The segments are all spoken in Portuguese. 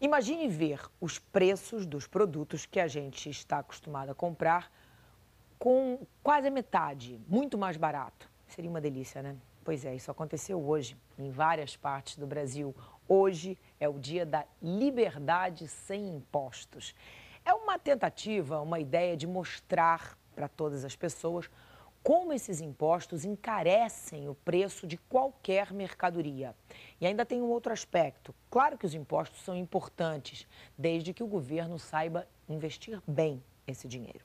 Imagine ver os preços dos produtos que a gente está acostumado a comprar com quase a metade, muito mais barato. Seria uma delícia, né? Pois é, isso aconteceu hoje em várias partes do Brasil. Hoje é o dia da liberdade sem impostos. É uma tentativa, uma ideia de mostrar para todas as pessoas como esses impostos encarecem o preço de qualquer mercadoria. E ainda tem um outro aspecto. Claro que os impostos são importantes, desde que o governo saiba investir bem esse dinheiro.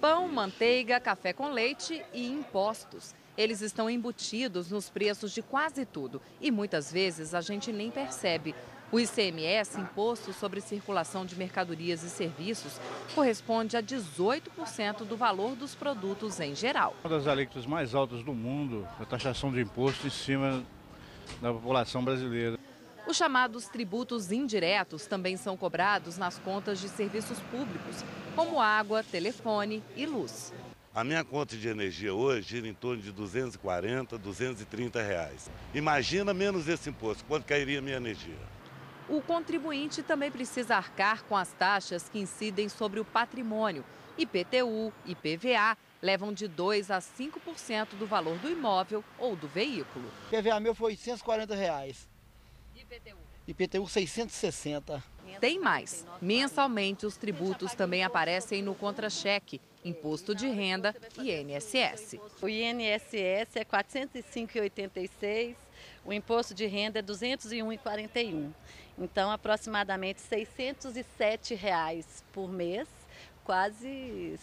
Pão, manteiga, café com leite e impostos. Eles estão embutidos nos preços de quase tudo e muitas vezes a gente nem percebe. O ICMS, Imposto sobre Circulação de Mercadorias e Serviços, corresponde a 18% do valor dos produtos em geral. Uma das alíquotas mais altas do mundo, a taxação de imposto em cima da população brasileira. Os chamados tributos indiretos também são cobrados nas contas de serviços públicos, como água, telefone e luz. A minha conta de energia hoje gira em torno de 240, 230 reais. Imagina menos esse imposto, quanto cairia a minha energia? O contribuinte também precisa arcar com as taxas que incidem sobre o patrimônio. IPTU, IPVA levam de 2 a 5% do valor do imóvel ou do veículo. IPVA meu foi 840 reais. IPTU? IPTU 660. Tem mais. Mensalmente, os tributos também aparecem no contra-cheque, imposto de renda e INSS. O INSS é 405,86, o imposto de renda é 201,41. Então, aproximadamente 607 reais por mês, quase R$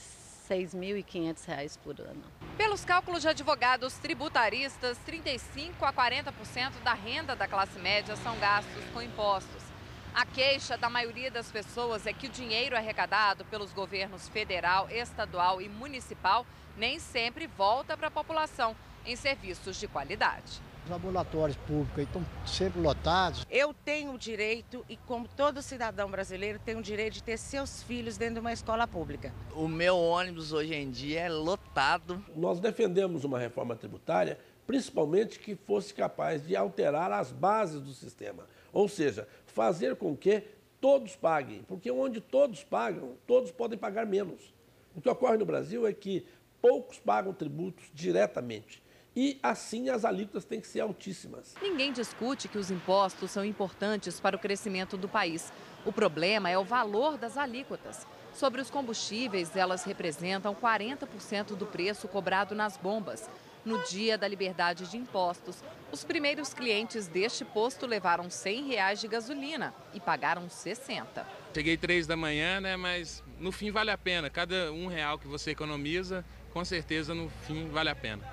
6.500 por ano. Pelos cálculos de advogados tributaristas, 35 a 40% da renda da classe média são gastos com impostos. A queixa da maioria das pessoas é que o dinheiro arrecadado pelos governos federal, estadual e municipal nem sempre volta para a população em serviços de qualidade. Os laboratórios públicos estão sempre lotados. Eu tenho o direito, e como todo cidadão brasileiro, tenho o direito de ter seus filhos dentro de uma escola pública. O meu ônibus hoje em dia é lotado. Nós defendemos uma reforma tributária, principalmente que fosse capaz de alterar as bases do sistema. Ou seja, fazer com que todos paguem. Porque onde todos pagam, todos podem pagar menos. O que ocorre no Brasil é que poucos pagam tributos diretamente e assim as alíquotas têm que ser altíssimas. Ninguém discute que os impostos são importantes para o crescimento do país. O problema é o valor das alíquotas. Sobre os combustíveis, elas representam 40% do preço cobrado nas bombas. No dia da liberdade de impostos, os primeiros clientes deste posto levaram 100 reais de gasolina e pagaram 60. Cheguei três da manhã, né? Mas no fim vale a pena. Cada um real que você economiza, com certeza no fim vale a pena.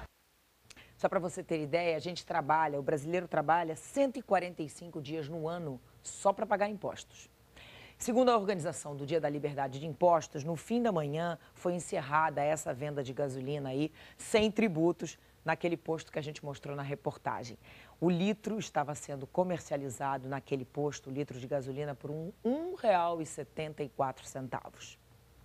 Só para você ter ideia, a gente trabalha, o brasileiro trabalha 145 dias no ano só para pagar impostos. Segundo a organização do Dia da Liberdade de Impostos, no fim da manhã foi encerrada essa venda de gasolina aí, sem tributos, naquele posto que a gente mostrou na reportagem. O litro estava sendo comercializado naquele posto, o litro de gasolina, por um R$ 1,74.